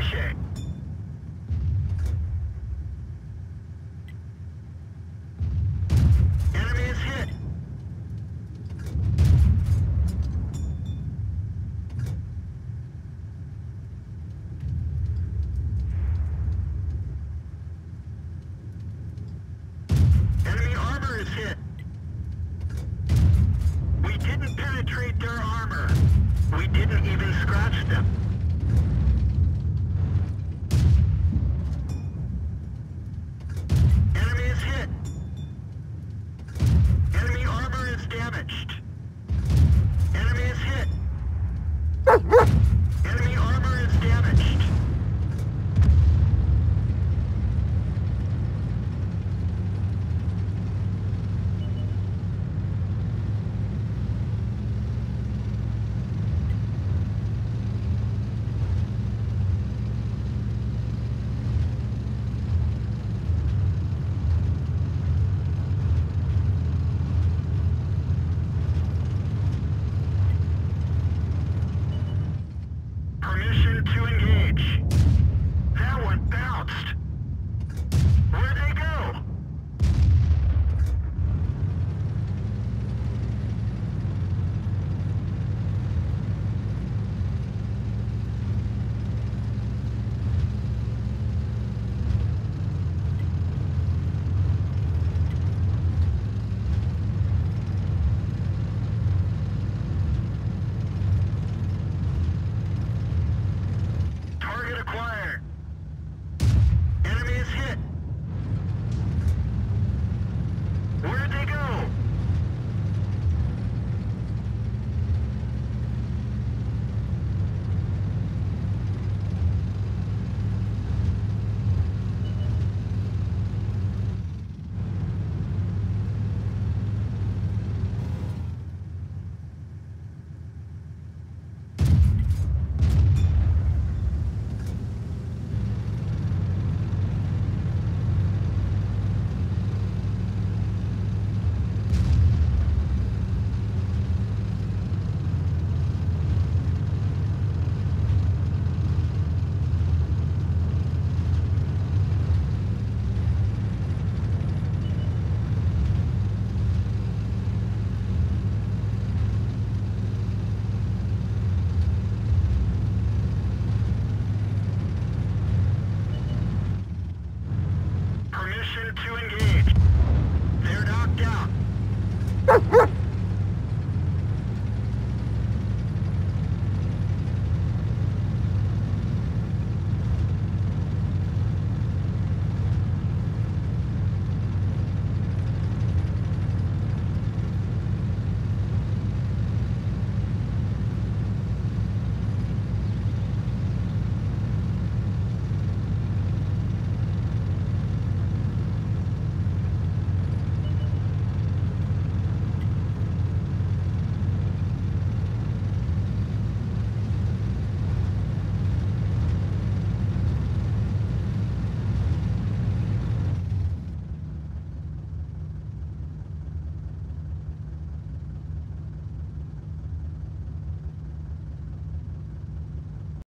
Finish it!